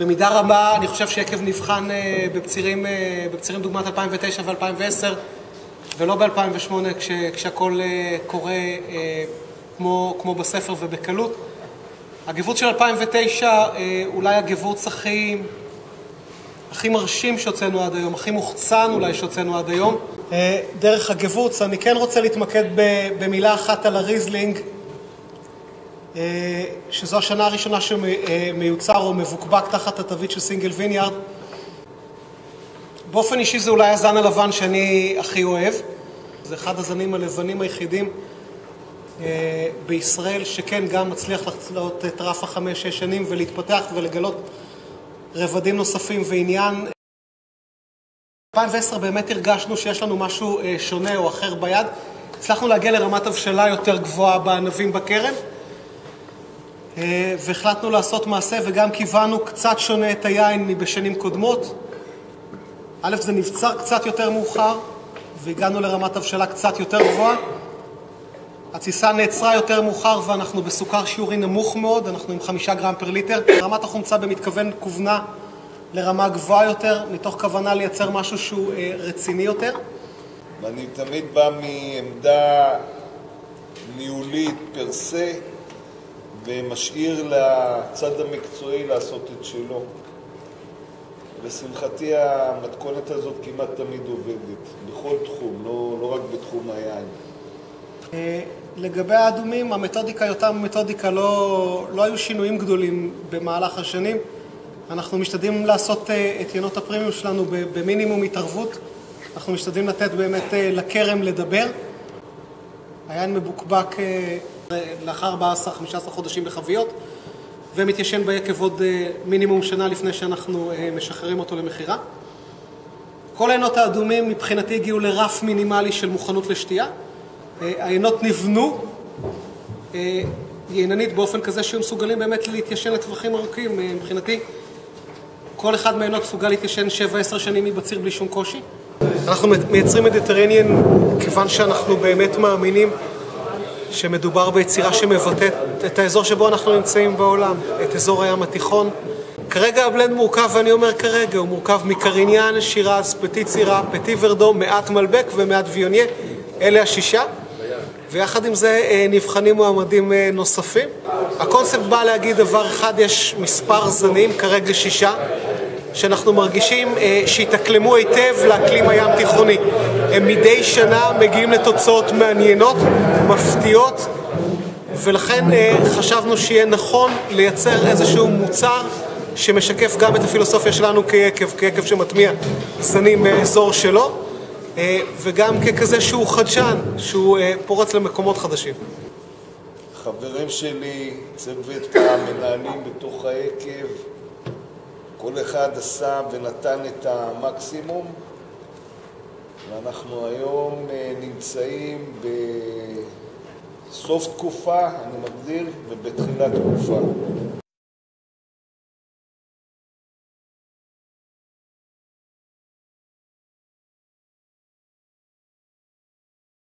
במידה רבה אני חושב שיקב נבחן אה, בצירים, אה, בצירים דוגמת 2009 ו-2010 ולא ב-2008 כש, כשהכול אה, קורה כמו, כמו בספר ובקלות. הגיבוץ של 2009 אולי הגיבוץ הכי, הכי מרשים שהוצאנו עד היום, הכי מוחצן אולי שהוצאנו עד היום. דרך הגיבוץ אני כן רוצה להתמקד במילה אחת על הריזלינג שזו השנה הראשונה שמיוצר או מבוקבק תחת התווית של סינגל ויניארד. באופן אישי זה אולי הזן הלבן שאני הכי אוהב. זה אחד הזנים הלבנים היחידים אה, בישראל שכן גם מצליח לחצות את רף החמש-שש שנים ולהתפתח ולגלות רבדים נוספים ועניין. 2010 באמת הרגשנו שיש לנו משהו אה, שונה או אחר ביד. הצלחנו להגיע לרמת הבשלה יותר גבוהה בענבים בכרם. אה, והחלטנו לעשות מעשה וגם כיוונו קצת שונה את היין מבשנים קודמות. א', זה נבצר קצת יותר מאוחר והגענו לרמת הבשלה קצת יותר גבוהה. התסיסה נעצרה יותר מאוחר ואנחנו בסוכר שיעורי נמוך מאוד, אנחנו עם חמישה גרם פר ליטר. רמת החומצה במתכוון כוונה לרמה גבוהה יותר, מתוך כוונה לייצר משהו שהוא אה, רציני יותר. ואני תמיד בא מעמדה ניהולית פר סה. ומשאיר לצד המקצועי לעשות את שלו. לשמחתי המתכונת הזאת כמעט תמיד עובדת, בכל תחום, לא, לא רק בתחום היין. אה, לגבי האדומים, המתודיקה היא אותה מתודיקה, לא, לא היו שינויים גדולים במהלך השנים. אנחנו משתדלים לעשות אה, את ינות הפרימיום שלנו במינימום התערבות. אנחנו משתדלים לתת באמת אה, לכרם לדבר. היין מבוקבק לאחר 14-15 חודשים בחביות, ומתיישן ביקב עוד אה, מינימום שנה לפני שאנחנו אה, משחררים אותו למכירה. כל העינות האדומים מבחינתי הגיעו לרף מינימלי של מוכנות לשתייה. אה, העינות נבנו יעננית באופן כזה שיהיו מסוגלים באמת להתיישן לטווחים ארוכים. מבחינתי כל אחד מהעינות מסוגל להתיישן 7-10 שנים מבציר בלי שום קושי. אנחנו מייצרים מדיטרניאן כיוון שאנחנו באמת מאמינים שמדובר ביצירה שמבטאת את האזור שבו אנחנו נמצאים בעולם, את אזור הים התיכון. כרגע הבלנד מורכב, ואני אומר כרגע, הוא מורכב מקריניאן, שירז, פטי צירה, פטי ורדו, מעט מלבק ומעט ויוניה, אלה השישה. ויחד עם זה אה, נבחנים מועמדים אה, נוספים. הקונספט בא להגיד דבר אחד, יש מספר זנים, כרגע שישה, שאנחנו מרגישים אה, שהתאקלמו היטב לאקלים הים תיכוני. הם מדי שנה מגיעים לתוצאות מעניינות, מפתיעות, ולכן אה, חשבנו שיהיה נכון לייצר איזשהו מוצר שמשקף גם את הפילוסופיה שלנו כיקב, כיקב שמטמיע זנים מאזור שלו, אה, וגם ככזה שהוא חדשן, שהוא פורץ למקומות חדשים. חברים שלי, צוות המנהלים בתוך היקב, כל אחד עשה ונתן את המקסימום, ואנחנו היום אה, נמצאים בסוף תקופה, אני מגדיר, ובתחילת תקופה.